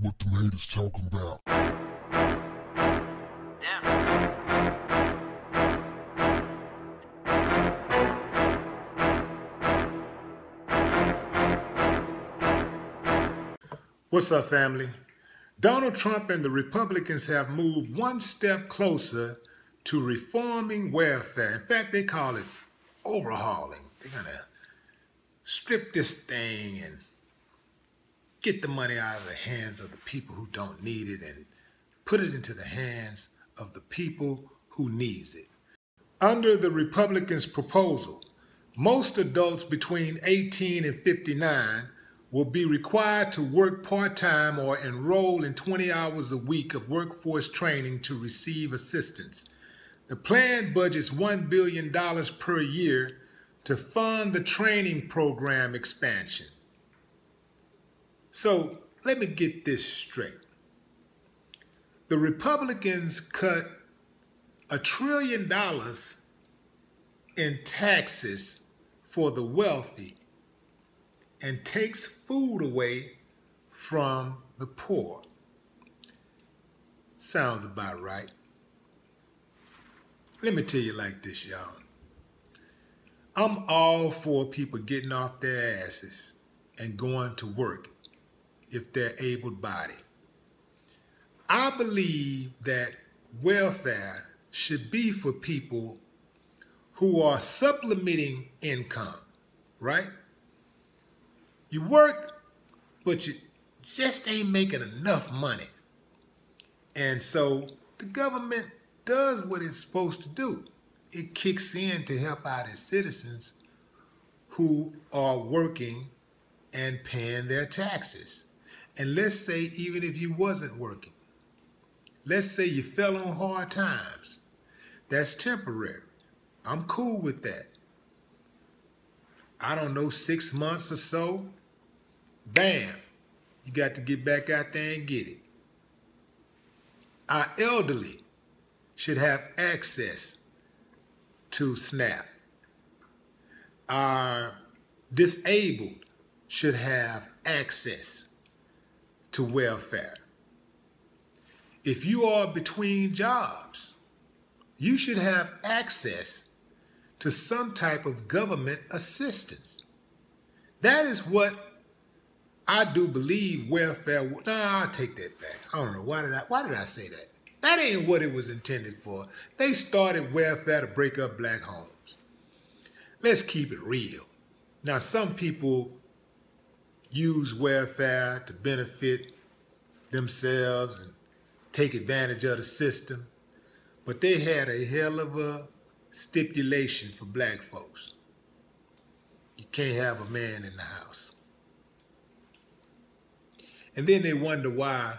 what them haters talking about. What's up, family? Donald Trump and the Republicans have moved one step closer to reforming welfare. In fact, they call it overhauling. They're going to strip this thing and get the money out of the hands of the people who don't need it and put it into the hands of the people who needs it. Under the Republicans' proposal, most adults between 18 and 59 will be required to work part-time or enroll in 20 hours a week of workforce training to receive assistance. The plan budgets $1 billion per year to fund the training program expansion. So let me get this straight. The Republicans cut a trillion dollars in taxes for the wealthy and takes food away from the poor. Sounds about right. Let me tell you like this, y'all. I'm all for people getting off their asses and going to work if they're able-bodied. I believe that welfare should be for people who are supplementing income, right? You work, but you just ain't making enough money. And so the government does what it's supposed to do. It kicks in to help out its citizens who are working and paying their taxes. And let's say even if you wasn't working, let's say you fell on hard times, that's temporary. I'm cool with that. I don't know, six months or so, Bam, you got to get back out there and get it. Our elderly should have access to SNAP. Our disabled should have access to welfare. If you are between jobs, you should have access to some type of government assistance. That is what I do believe welfare. Nah, I'll take that back. I don't know why did I why did I say that? That ain't what it was intended for. They started welfare to break up black homes. Let's keep it real. Now, some people use welfare to benefit themselves and take advantage of the system, but they had a hell of a stipulation for black folks. You can't have a man in the house. And then they wonder why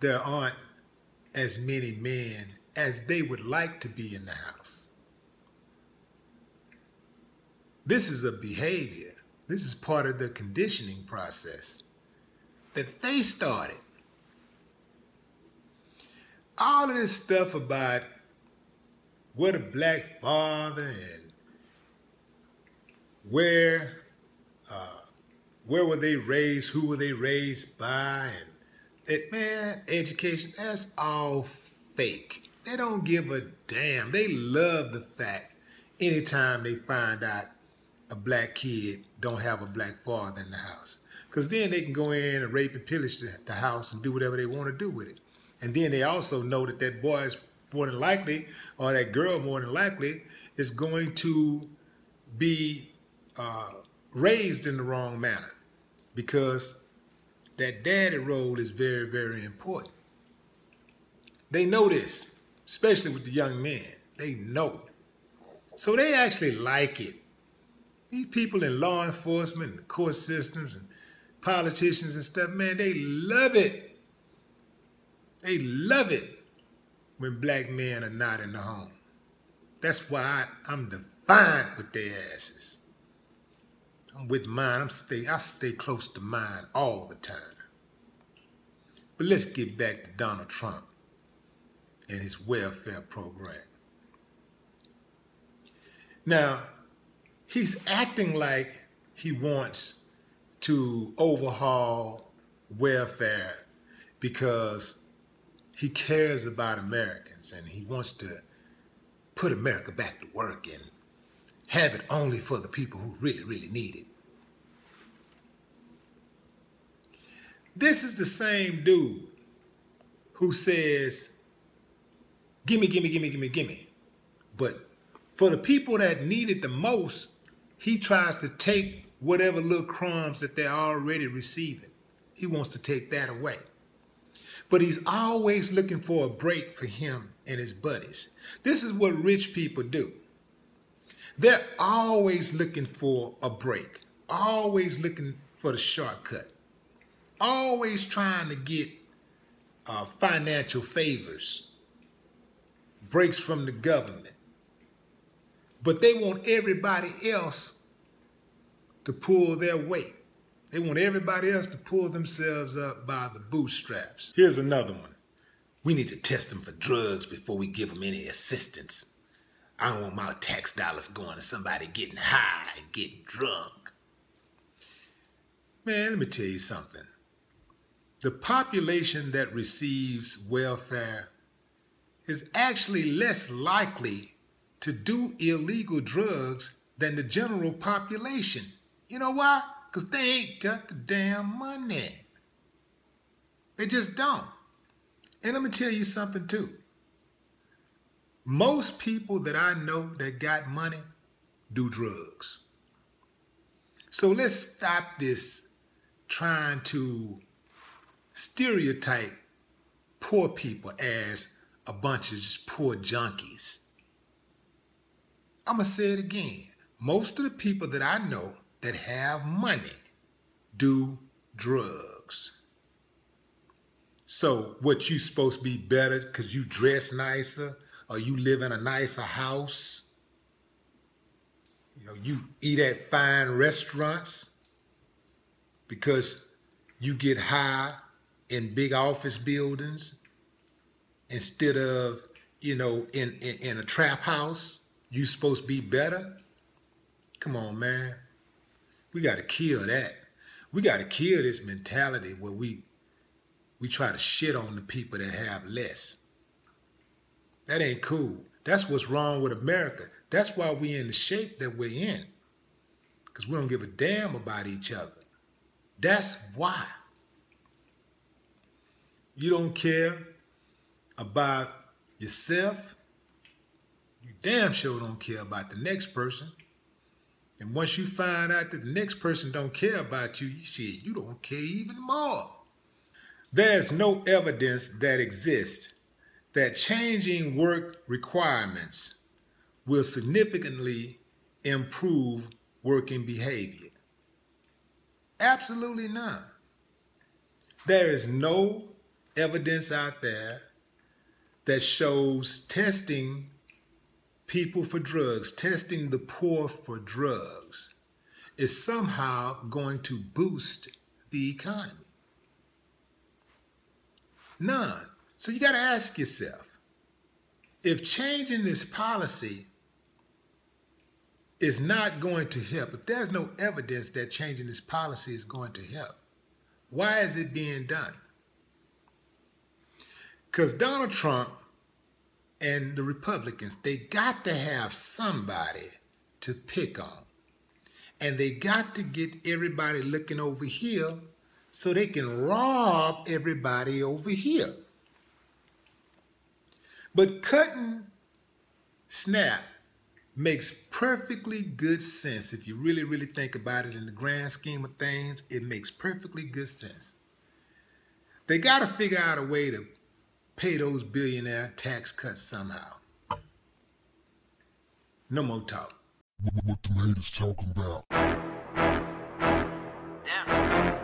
there aren't as many men as they would like to be in the house. This is a behavior. This is part of the conditioning process that they started. All of this stuff about what a black father and where uh, where were they raised, who were they raised by, and it, man, education, that's all fake. They don't give a damn. They love the fact anytime they find out a black kid don't have a black father in the house. Because then they can go in and rape and pillage the, the house and do whatever they want to do with it. And then they also know that that boy is more than likely, or that girl more than likely, is going to be uh, raised in the wrong manner because that daddy role is very, very important. They know this, especially with the young men. They know. So they actually like it. These people in law enforcement and court systems and politicians and stuff, man, they love it. They love it when black men are not in the home. That's why I, am defiant with their asses. I'm with mine. I'm stay. I stay close to mine all the time. But let's get back to Donald Trump and his welfare program. Now, he's acting like he wants to overhaul welfare because he cares about Americans and he wants to put America back to work and have it only for the people who really, really need it. This is the same dude who says, gimme, gimme, gimme, gimme, gimme. But for the people that need it the most, he tries to take whatever little crumbs that they're already receiving. He wants to take that away. But he's always looking for a break for him and his buddies. This is what rich people do. They're always looking for a break, always looking for the shortcut, always trying to get uh, financial favors, breaks from the government. But they want everybody else to pull their weight. They want everybody else to pull themselves up by the bootstraps. Here's another one. We need to test them for drugs before we give them any assistance. I don't want my tax dollars going to somebody getting high and getting drunk. Man, let me tell you something. The population that receives welfare is actually less likely to do illegal drugs than the general population. You know why? Because they ain't got the damn money. They just don't. And let me tell you something too. Most people that I know that got money do drugs. So let's stop this trying to stereotype poor people as a bunch of just poor junkies. I'm going to say it again. Most of the people that I know that have money do drugs. So what you supposed to be better because you dress nicer or you live in a nicer house? You know, you eat at fine restaurants because you get high in big office buildings instead of, you know, in, in, in a trap house. You supposed to be better? Come on, man. We got to kill that. We got to kill this mentality where we we try to shit on the people that have less. That ain't cool. That's what's wrong with America. That's why we in the shape that we're in. Because we don't give a damn about each other. That's why. You don't care about yourself. Damn sure don't care about the next person. And once you find out that the next person don't care about you, shit, you don't care even more. There's no evidence that exists that changing work requirements will significantly improve working behavior. Absolutely none. There is no evidence out there that shows testing people for drugs, testing the poor for drugs, is somehow going to boost the economy. None. So you got to ask yourself if changing this policy is not going to help, if there's no evidence that changing this policy is going to help, why is it being done? Because Donald Trump and the Republicans, they got to have somebody to pick on. And they got to get everybody looking over here so they can rob everybody over here. But cutting SNAP makes perfectly good sense. If you really, really think about it in the grand scheme of things, it makes perfectly good sense. They got to figure out a way to pay those billionaire tax cuts somehow. No more talk. What, what the haters talking about? Yeah.